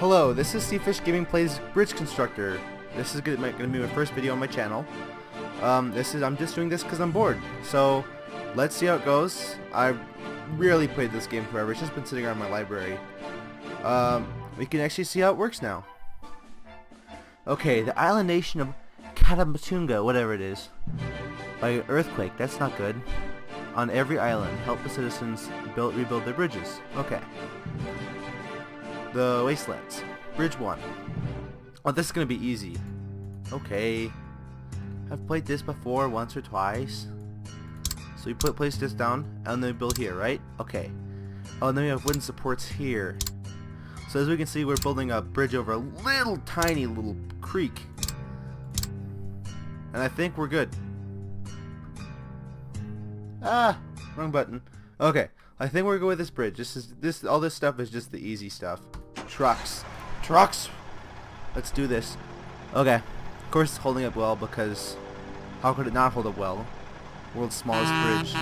Hello, this is Seefish Gaming Plays Bridge Constructor. This is going to be my first video on my channel. Um, this is I'm just doing this because I'm bored. So let's see how it goes. I've really played this game forever. It's just been sitting around my library. Um, we can actually see how it works now. Okay, the island nation of Katabatunga, whatever it is, by earthquake. That's not good. On every island, help the citizens build rebuild their bridges. Okay. The wastelands. Bridge one. Oh, this is gonna be easy. Okay. I've played this before once or twice. So we put place this down and then build here, right? Okay. Oh, and then we have wooden supports here. So as we can see, we're building a bridge over a little tiny little creek. And I think we're good. Ah, wrong button. Okay, I think we're good with this bridge. This is this all this stuff is just the easy stuff. Trucks, trucks. Let's do this. Okay, of course it's holding up well because how could it not hold up well? World's smallest bridge.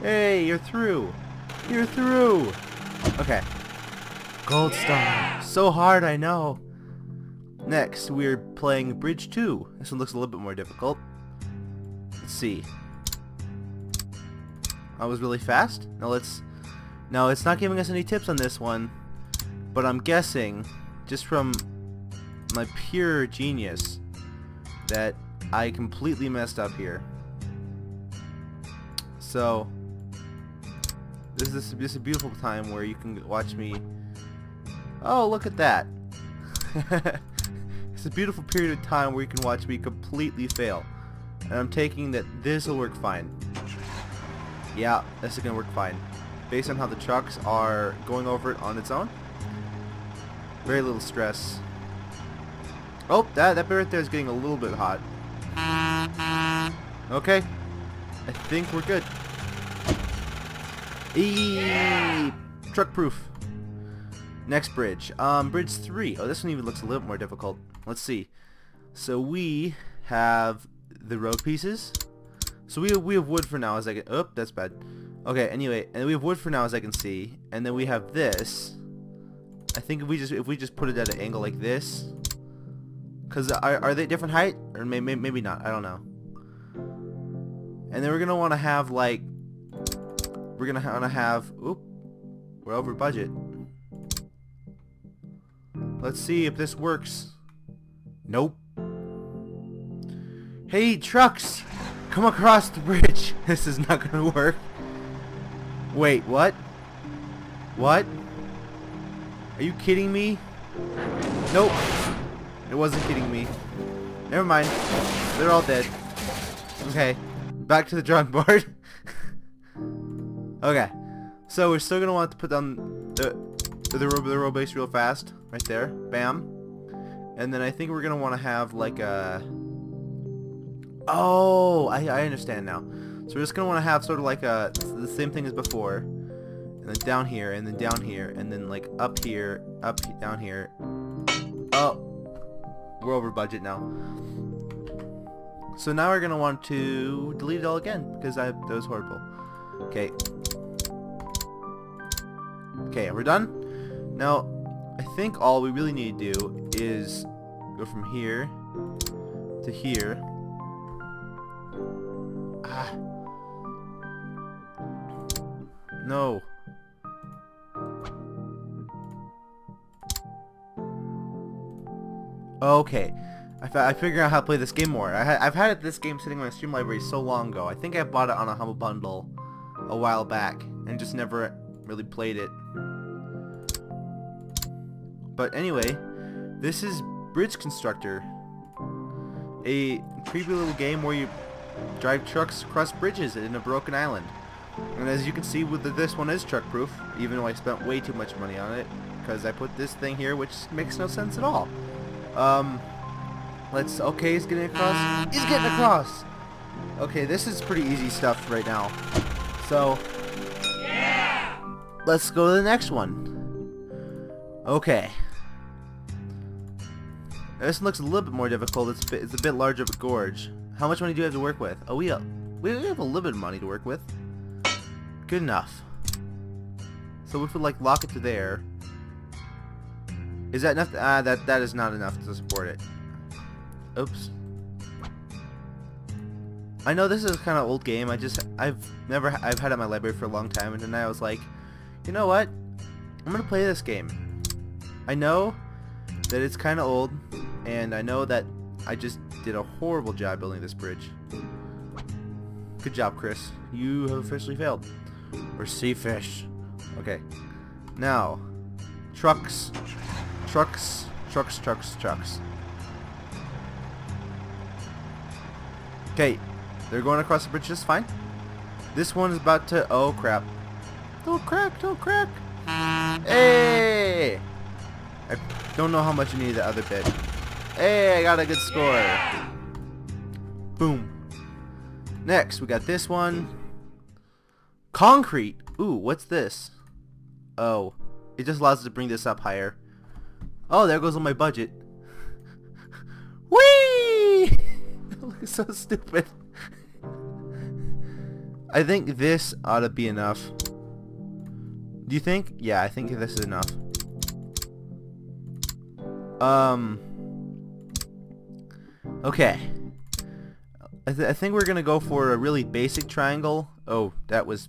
Hey, you're through. You're through. Okay. Gold star. So hard, I know. Next, we're playing Bridge 2. This one looks a little bit more difficult. Let's see. I was really fast. Now let's... Now, it's not giving us any tips on this one, but I'm guessing, just from my pure genius, that I completely messed up here. So, this is this is a beautiful time where you can watch me... Oh, look at that. it's a beautiful period of time where you can watch me completely fail. And I'm taking that this will work fine. Yeah, this is going to work fine. Based on how the trucks are going over it on its own. Very little stress. Oh, that, that bit right there is getting a little bit hot. Okay. I think we're good. Eee, truck proof. Next bridge. Um, bridge 3. Oh, this one even looks a little more difficult. Let's see. So we have the road pieces. So we have, we have wood for now as I can... Oh, that's bad. Okay, anyway, and we have wood for now as I can see. And then we have this. I think if we just if we just put it at an angle like this. Because are, are they different height? Or maybe, maybe not. I don't know. And then we're to want to have like... We're to want to have... Oop. We're over budget. Let's see if this works. Nope. Hey, trucks! Come across the bridge! This is not gonna work. Wait, what? What? Are you kidding me? Nope. It wasn't kidding me. Never mind. They're all dead. Okay. Back to the drawing board. okay. So we're still gonna want to put down the the row the row base real fast. Right there. Bam. And then I think we're gonna want to have like a Oh, I, I understand now. So we're just going to want to have sort of like a, the same thing as before. And then down here, and then down here, and then like up here, up, down here. Oh, we're over budget now. So now we're to want to delete it all again, because I, that was horrible. Okay. Okay, we're done. Now, I think all we really need to do is go from here to here. Ah. No. Okay. I, I figured out how to play this game more. I ha I've had this game sitting on my Steam library so long ago. I think I bought it on a Humble Bundle a while back and just never really played it. But anyway, this is Bridge Constructor. A creepy little game where you drive trucks across bridges in a broken island. And as you can see, this one is truck proof, even though I spent way too much money on it, because I put this thing here, which makes no sense at all. Um, let's, okay, he's getting across. He's getting across! Okay, this is pretty easy stuff right now. So, yeah! let's go to the next one. Okay. This looks a little bit more difficult. It's a bit, it's a bit larger of a gorge. How much money do we have to work with? Oh, we have, we have a little bit of money to work with. Good enough. So if we like lock it to there, Is that enough? Ah, that that is not enough to support it. Oops. I know this is kind of old game. I just I've never I've had it in my library for a long time, and then I was like, you know what? I'm gonna play this game. I know that it's kind of old, and I know that I just did a horrible job building this bridge. Good job, Chris. You have officially failed. Or sea fish. Okay. Now, trucks, trucks, trucks, trucks, trucks. Okay, they're going across the bridge just fine. This one is about to... Oh, crap. Don't crack, don't crack. Hey! I don't know how much you need the other bit. Hey, I got a good score. Boom. Next, we got this one. Concrete. Ooh, what's this? Oh, it just allows us to bring this up higher. Oh, there goes all my budget. Whee! looks so stupid. I think this ought to be enough. Do you think? Yeah, I think this is enough. Um. Okay. I, th I think we're gonna go for a really basic triangle. Oh, that was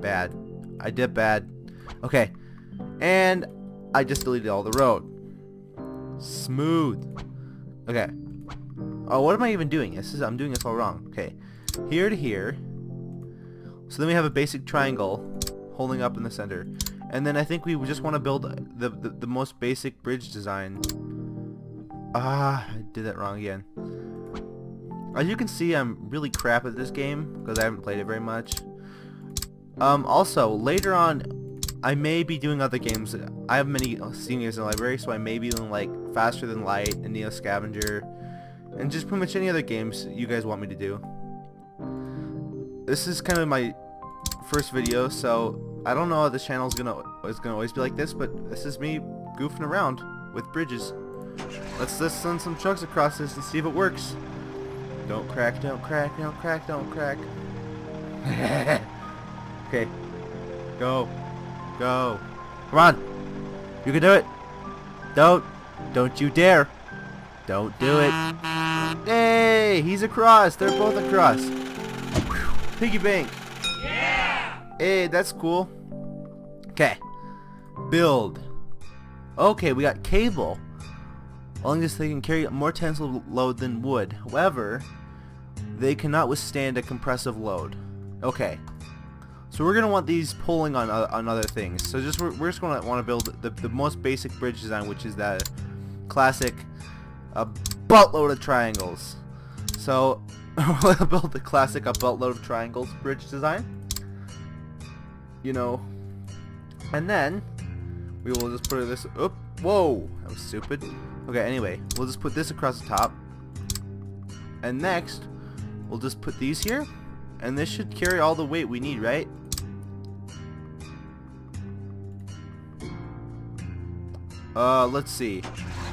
bad. I did bad. Okay. And I just deleted all the road. Smooth. Okay. Oh, what am I even doing? This is I'm doing this all wrong. Okay. Here to here. So then we have a basic triangle holding up in the center. And then I think we just want to build the, the, the most basic bridge design. Ah, I did that wrong again. As you can see, I'm really crap at this game because I haven't played it very much. Um, also, later on, I may be doing other games. I have many seniors in the library, so I may be doing like Faster Than Light and Neo Scavenger, and just pretty much any other games you guys want me to do. This is kind of my first video, so I don't know if this channel is gonna is gonna always be like this, but this is me goofing around with bridges. Let's just send some trucks across this and see if it works. Don't crack, don't crack, don't crack, don't crack. okay. Go. Go. Come on. You can do it. Don't. Don't you dare. Don't do it. Hey, he's across. They're both across. Piggy bank. Yeah. Hey, that's cool. Okay. Build. Okay, we got cable. Only this they can carry more tensile load than wood. However, they cannot withstand a compressive load. Okay. So we're gonna want these pulling on uh, on other things. So just we're, we're just gonna want to build the, the most basic bridge design, which is that classic a buttload of triangles. So we'll build the classic a buttload of triangles bridge design. You know, and then we will just put this. Oop, whoa, that was stupid. Okay, anyway, we'll just put this across the top, and next we'll just put these here, and this should carry all the weight we need, right? Uh, let's see.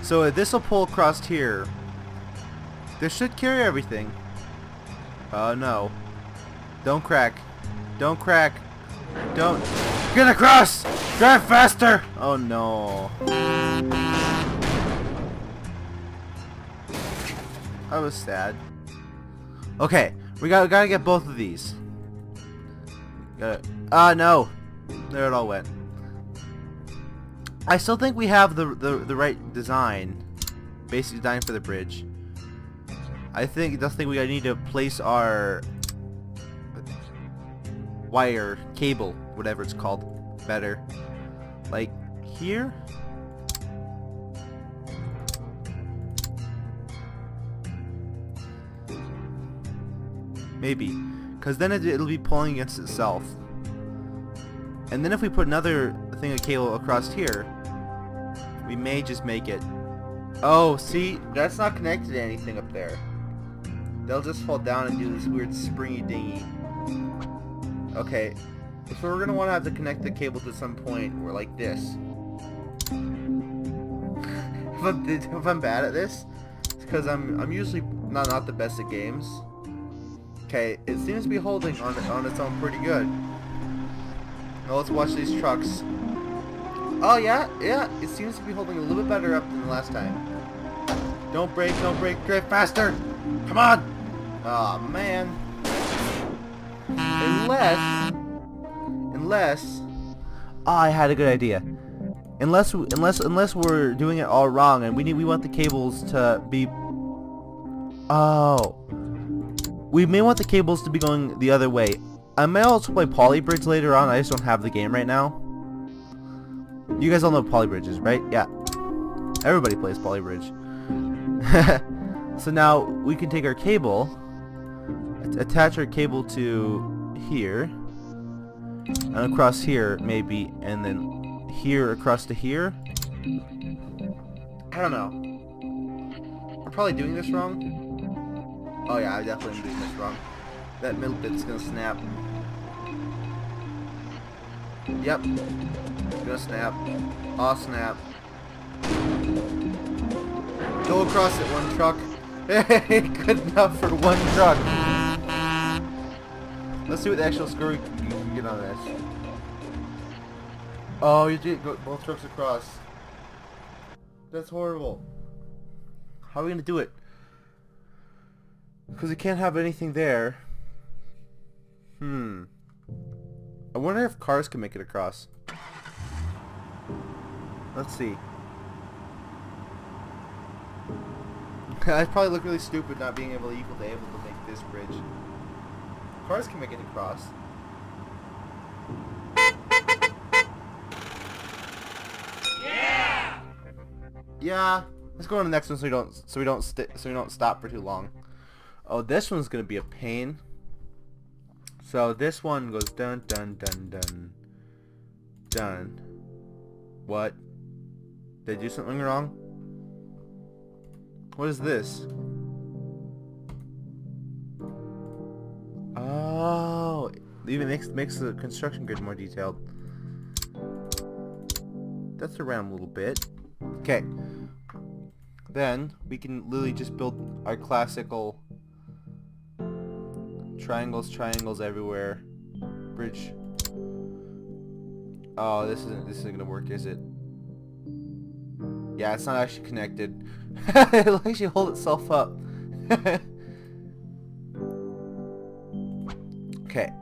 So this will pull across here. This should carry everything. Uh, no. Don't crack. Don't crack. Don't. Get across! Drive faster! Oh no. That was sad. Okay, we got gotta get both of these. Ah, uh, no. There it all went. I still think we have the, the, the right design. Basic design for the bridge. I think just think we need to place our wire, cable, whatever it's called, better. Like here? Maybe. Because then it, it'll be pulling against itself. And then if we put another thing of cable across here, we may just make it. Oh, see? That's not connected to anything up there. They'll just fall down and do this weird springy dingy. Okay. So we're going to want to have to connect the cable to some point or like this. if, I'm, if I'm bad at this, it's because I'm, I'm usually not, not the best at games. Okay, it seems to be holding on, on its own pretty good. Now let's watch these trucks Oh, yeah? Yeah, it seems to be holding a little bit better up than the last time. Don't break, don't break. Drive faster! Come on! Oh, man. Unless... Unless... Oh, I had a good idea. Unless, unless, unless we're doing it all wrong, and we need, we want the cables to be. Oh, we may want the cables to be going the other way. I may also play Polybridge later on. I just don't have the game right now. You guys all know Polybridges, right? Yeah. Everybody plays Polybridge. so now we can take our cable, attach our cable to here, and across here maybe, and then here across to here. I don't know. I'm probably doing this wrong. Oh yeah, I definitely am doing this wrong. That middle bit's gonna snap. Yep. It's gonna snap. Aw snap. Go across it, one truck. Hey, good enough for one truck. Let's see what the actual score we can get on this. Oh, you did go both trucks across. That's horrible. How are we gonna do it? Because we can't have anything there. Hmm. I wonder if cars can make it across. Let's see. I probably look really stupid not being able to equal to able to make this bridge. Cars can make it across. Yeah. Yeah. Let's go on to the next one so we don't so we don't so we don't stop for too long. Oh, this one's gonna be a pain. So this one goes dun dun dun dun dun. What? Did I do something wrong? What is this? Oh, even makes makes the construction grid more detailed. That's around a little bit. Okay. Then we can literally just build our classical triangles, triangles everywhere. Bridge. Oh, this isn't this isn't gonna work, is it? Yeah, it's not actually connected. It'll actually hold itself up. okay.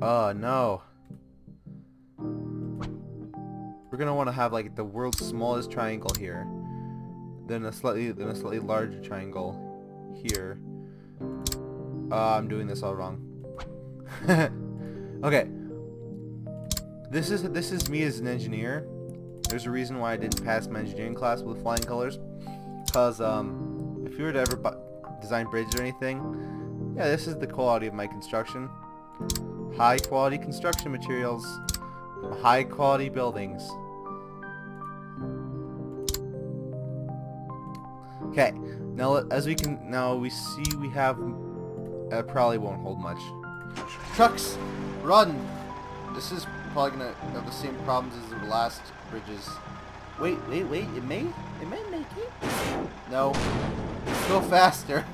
Oh no. We're gonna want to have like the world's smallest triangle here, then a slightly then a slightly larger triangle here. Uh, I'm doing this all wrong. okay. This is this is me as an engineer. There's a reason why I didn't pass my engineering class with flying colors. Cause um, if you were to ever design bridges or anything, yeah, this is the quality of my construction. High quality construction materials, high quality buildings. Okay, now as we can, now we see we have, uh, probably won't hold much. Trucks, run! This is probably gonna have the same problems as the last bridges. Wait, wait, wait, it may, it may make it? No, go faster.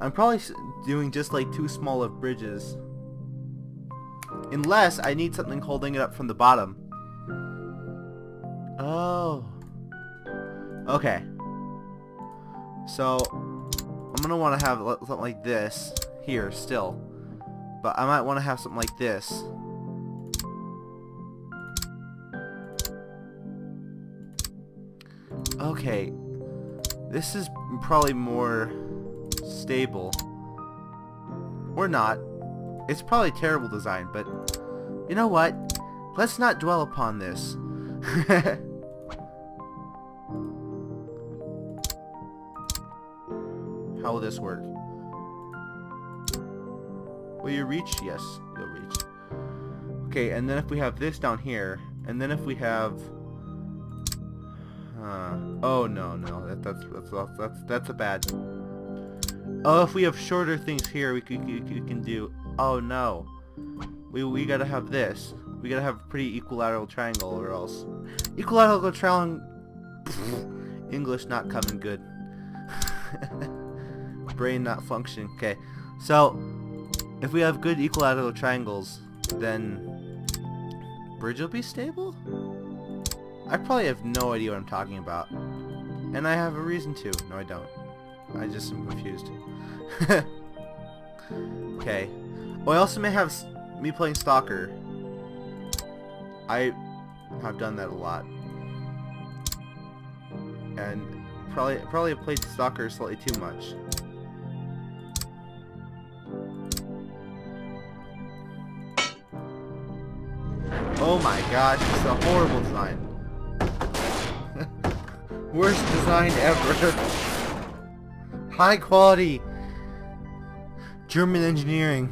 I'm probably doing just like too small of bridges. Unless I need something holding it up from the bottom. Oh. Okay. So, To want to have something like this here still. But I might want to have something like this. Okay. This is probably more stable. Or not. It's probably terrible design, but you know what? Let's not dwell upon this. How will this work? Will you reach? Yes, you'll reach. Okay, and then if we have this down here, and then if we have... Uh, oh, no, no, that, that's, that's, that's, that's a bad... Oh, if we have shorter things here, we, could, we, we can do... Oh, no. We, we gotta have this. We gotta have a pretty equilateral triangle or else... Equilateral triangle... English not coming good. brain not functioning. Okay, so if we have good equilateral triangles, then bridge will be stable? I probably have no idea what I'm talking about. And I have a reason to. No, I don't. I just am confused. okay. Well, I also may have me playing Stalker. I have done that a lot. And probably probably played Stalker slightly too much. Oh my gosh, it's a horrible design. Worst design ever. High quality. German engineering.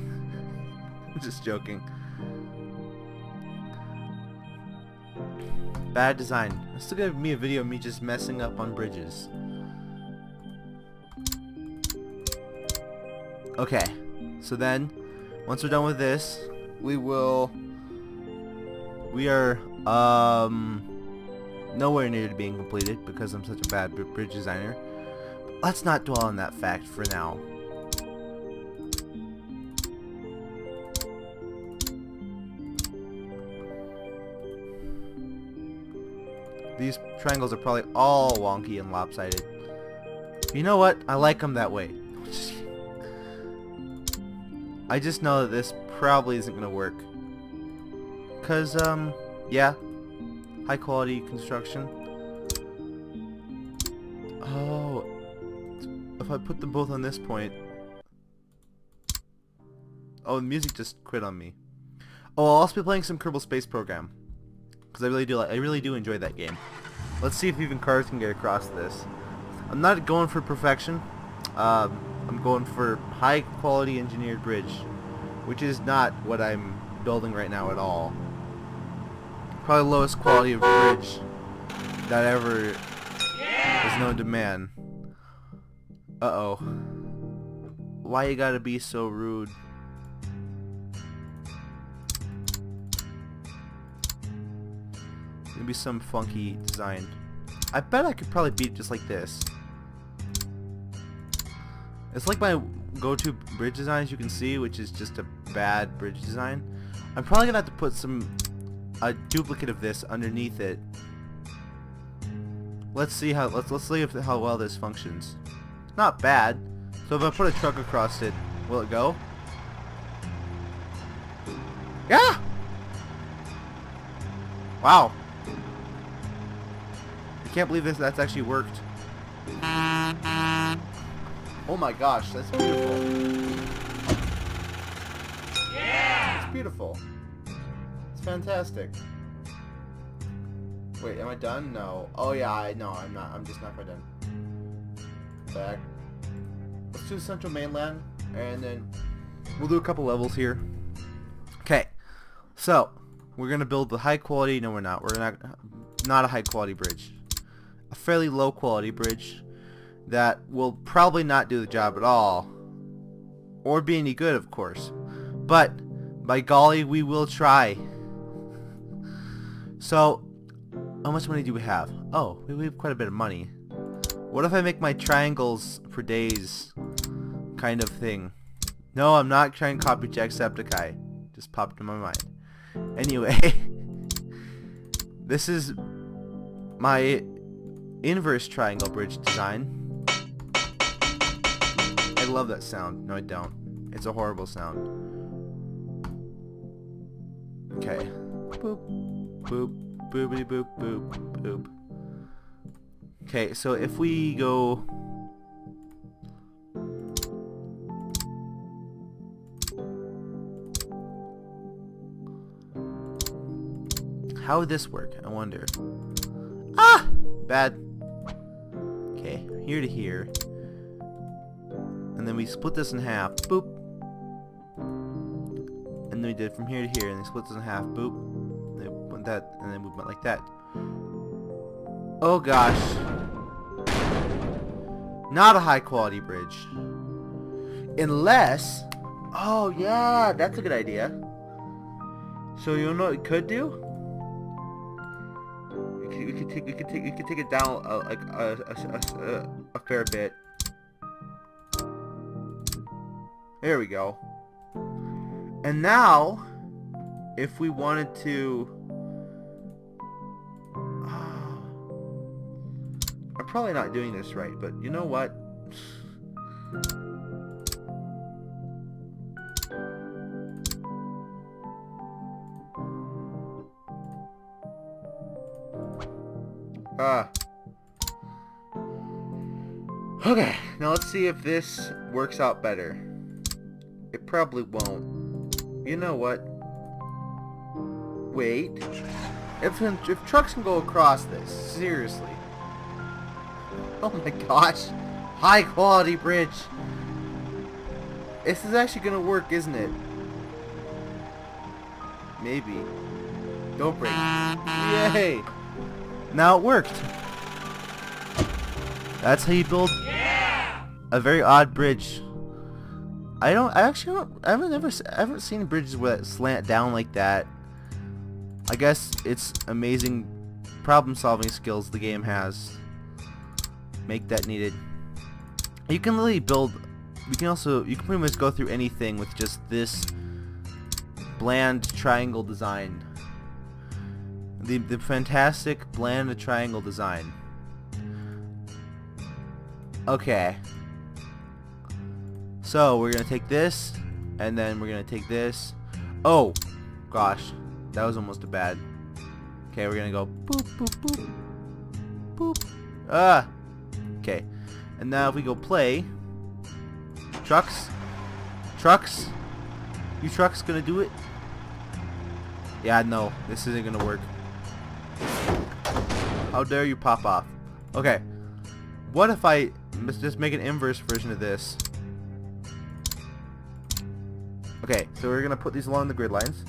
I'm just joking. Bad design. Let's look at me a video of me just messing up on bridges. Okay. So then, once we're done with this, we will... We are, um... Nowhere near to being completed because I'm such a bad bridge designer. But let's not dwell on that fact for now. These triangles are probably all wonky and lopsided. You know what? I like them that way. I just know that this probably isn't going to work. Because, um, yeah. High quality construction. Oh. If I put them both on this point. Oh, the music just quit on me. Oh, I'll also be playing some Kerbal Space Program because I really do like I really do enjoy that game. Let's see if even cars can get across this. I'm not going for perfection. Um, I'm going for high quality engineered bridge, which is not what I'm building right now at all. Probably lowest quality of bridge that ever was known to man. Uh-oh. Why you gotta be so rude? Maybe some funky design. I bet I could probably beat it just like this. It's like my go-to bridge design, as you can see, which is just a bad bridge design. I'm probably gonna have to put some a duplicate of this underneath it. Let's see how let's let's see if, how well this functions. Not bad. So if I put a truck across it, will it go? Yeah. Wow. I can't believe this. That's actually worked. Oh my gosh, that's beautiful. Yeah! It's beautiful. Fantastic. Wait, am I done? No. Oh yeah, I no, I'm not. I'm just not quite done. Back. Let's do Central Mainland, and then we'll do a couple levels here. Okay. So, we're gonna build the high quality. No, we're not. We're not. Not a high quality bridge a fairly low quality bridge that will probably not do the job at all or be any good of course but by golly we will try so how much money do we have oh we have quite a bit of money what if I make my triangles for days kind of thing no I'm not trying to copy Jacksepticeye just popped in my mind anyway this is my inverse triangle bridge design. I love that sound. No, I don't. It's a horrible sound. Okay. Boop. Boop. Boopity boop boop boop. Okay, so if we go... How would this work? I wonder. Ah! Bad Okay, here to here. And then we split this in half. Boop. And then we did from here to here, and then split this in half. Boop. That, and then we went like that. Oh gosh. Not a high quality bridge. Unless... Oh yeah, that's a good idea. So you know what it could do? we could take we could take we could take it down uh, a, a, a fair bit. There we go. And now, if we wanted to probably not doing this right, but you know what? Ah. Okay, now let's see if this works out better. It probably won't. You know what? Wait. If, if trucks can go across this, seriously. Oh my gosh. High quality bridge. This is actually gonna work, isn't it? Maybe. Don't break. Yay! Now it worked. That's how you build a very odd bridge. I don't. I actually don't. I haven't never. I haven't seen bridges that slant down like that. I guess it's amazing problem-solving skills the game has. Make that needed. You can literally build. You can also. You can pretty much go through anything with just this bland triangle design. The the fantastic bland triangle design. Okay. So we're gonna take this, and then we're gonna take this. Oh, gosh, that was almost a bad. Okay, we're gonna go boop boop boop boop. Ah. Okay, and now if we go play, trucks, trucks, you trucks gonna do it? Yeah, no, this isn't gonna work. How dare you pop off? Okay, what if I just make an inverse version of this? Okay, so we're gonna put these along the grid lines.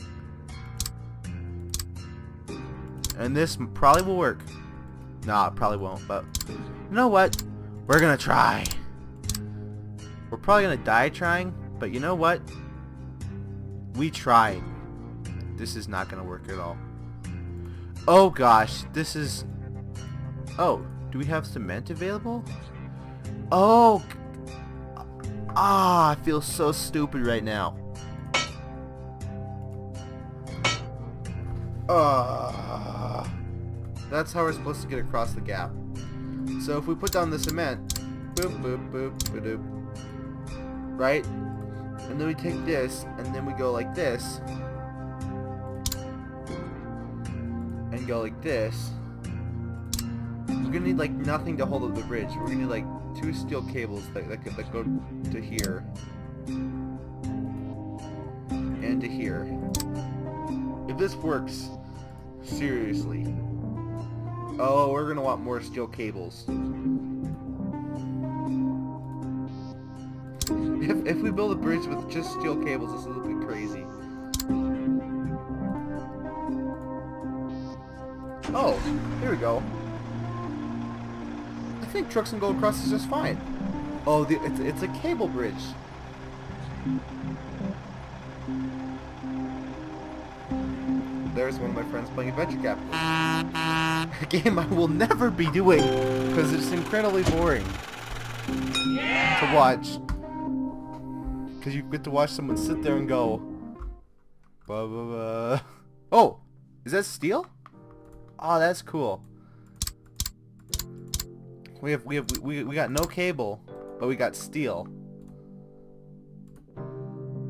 And this probably will work. Nah, probably won't, but you know what? We're gonna try. We're probably gonna die trying, but you know what? We tried. This is not gonna work at all. Oh gosh, this is... Oh, do we have cement available? Oh! Ah, I feel so stupid right now. Uh, that's how we're supposed to get across the gap. So if we put down the cement, boop, boop, boop, boop, right? And then we take this, and then we go like this, and go like this. We're gonna need like nothing to hold up the bridge. We're gonna need like two steel cables that, that, that go to here and to here. If this works, seriously. Oh, we're gonna want more steel cables. If, if we build a bridge with just steel cables, this will be crazy. Oh, here we go. I think trucks can go across this just fine. Oh, the, it's, it's a cable bridge. There's one of my friends playing Adventure Capital. A game I will never be doing because it's incredibly boring yeah! to watch. Because you get to watch someone sit there and go, blah, blah, blah. Oh, is that steel? Oh, that's cool. We have we have we we got no cable, but we got steel.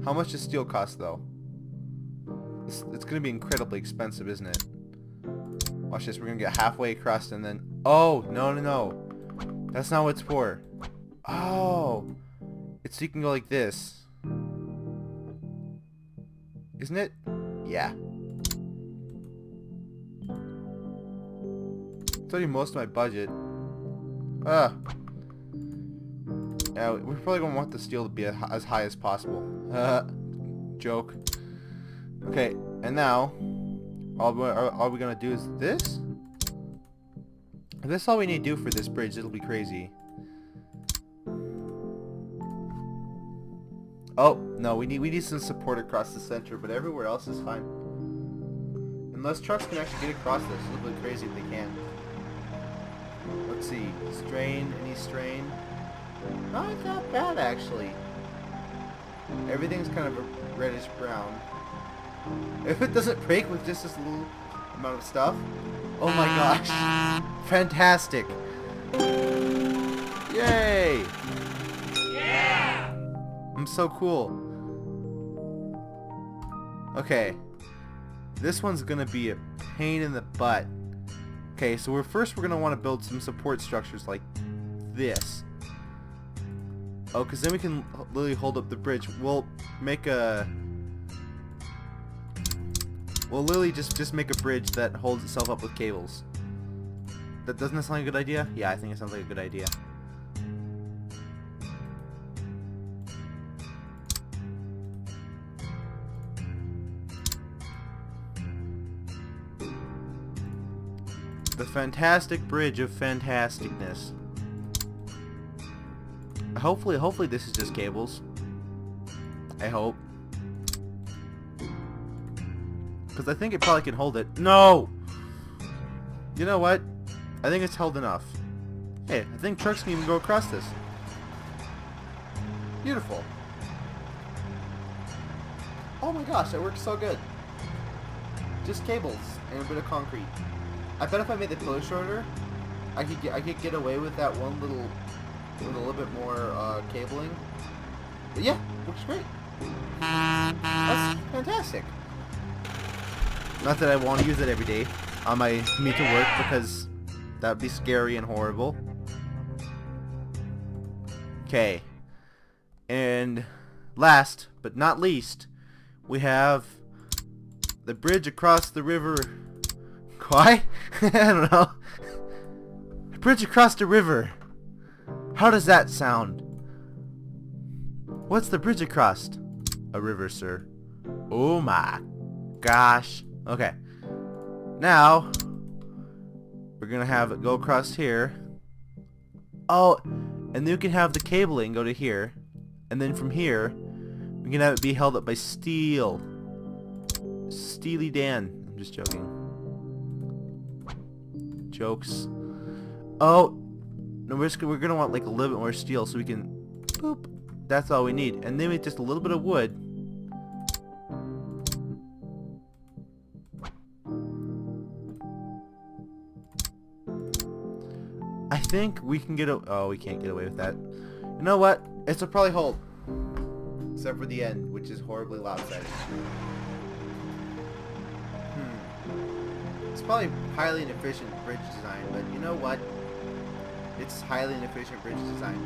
How much does steel cost though? It's, it's going to be incredibly expensive, isn't it? Watch this. We're to get halfway across and then... Oh, no, no, no. That's not what it's for. Oh. It's so you can go like this. Isn't it? Yeah. It's already most of my budget. Ah. Yeah, we're probably to want the steel to be as high as possible. Uh, joke. Okay, and now, all, we, all we're gonna do is this? If this is all we need to do for this bridge, it'll be crazy. Oh, no, we need we need some support across the center, but everywhere else is fine. Unless trucks can actually get across this, it'll be crazy if they can. Let's see, strain, any strain? Not that bad, actually. Everything's kind of a reddish brown. If it doesn't break with just this little amount of stuff, oh my ah. gosh, fantastic. Yay! Yeah! I'm so cool. Okay. This one's gonna be a pain in the butt. Okay, so we're first we're gonna want to build some support structures like this. Oh, because then we can literally hold up the bridge. We'll make a... We'll literally just, just make a bridge that holds itself up with cables. That doesn't that sound like a good idea? Yeah, I think it sounds like a good idea. The fantastic bridge of fantasticness. Hopefully, hopefully this is just cables. I hope. Because I think it probably can hold it. No! You know what? I think it's held enough. Hey, I think trucks can even go across this. Beautiful. Oh my gosh, that works so good. Just cables and a bit of concrete. I bet if I made the pillar shorter, I could get I could get away with that one little with a little bit more uh, cabling. But yeah, works great. That's fantastic. Not that I want to use it every day on my commute to work because that would be scary and horrible. Okay. And last but not least, we have the bridge across the river Kwai? I don't know. A bridge across the river. How does that sound? What's the bridge across? A river, sir. Oh my gosh. Okay. Now, we're gonna have it go across here. Oh, and then we can have the cabling go to here. And then from here, we can have it be held up by steel. Steely Dan. I'm just joking jokes. Oh, no, we're, we're gonna want like a little bit more steel so we can, boop, that's all we need. And then with just a little bit of wood, I think we can get a, oh, we can't get away with that. You know what? It's a probably hold. Except for the end, which is horribly lopsided. Hmm. It's probably highly inefficient bridge design, but you know what? It's highly inefficient bridge design.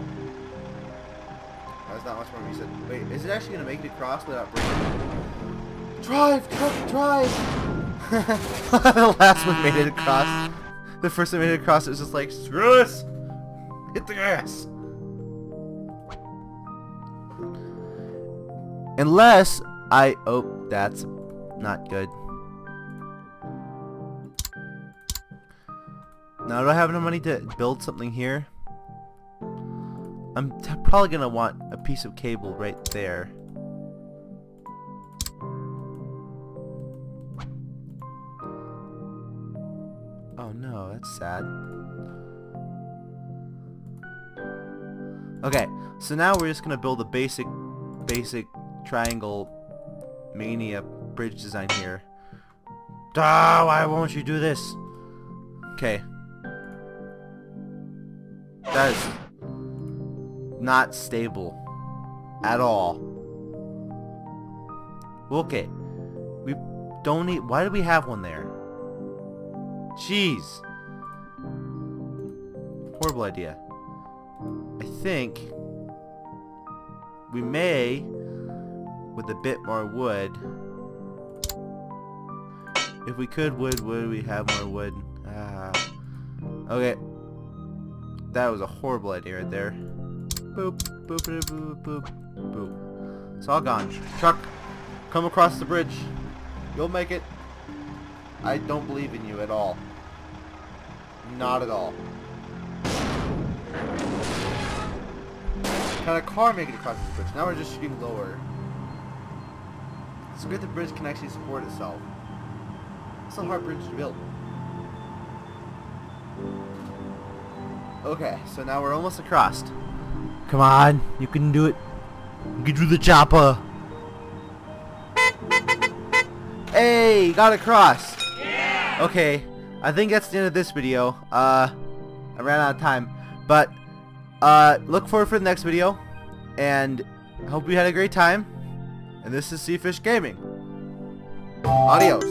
That's not much more reason. Wait, is it actually going to make it across without breaking? Drive! Truck, drive! the last one made it across. The first one made it across, it was just like, screw this! Hit the gas! Unless I... Oh, that's not good. Now, do I have enough money to build something here? I'm probably going to want a piece of cable right there. Oh no, that's sad. Okay, so now we're just to build a basic, basic triangle mania bridge design here. Ah, why won't you do this? Okay. That is not stable at all. Okay. We don't need... Why do we have one there? Jeez. Horrible idea. I think we may, with a bit more wood, if we could wood, would we have more wood? Ah. Okay. That was a horrible idea right there. Boop, boop, boop, boop, boop. It's all gone. Truck, come across the bridge. You'll make it. I don't believe in you at all. Not at all. Can a car make it across the bridge? Now we're just shooting lower. It's good the bridge can actually support itself. It's a hard bridge to build. Okay, so now we're almost across. Come on, you can do it. You can do the chopper. Hey, got across. Yeah. Okay, I think that's the end of this video. Uh, I ran out of time, but uh, look forward for the next video, and I hope you had a great time. And this is Seefish Gaming. Adios.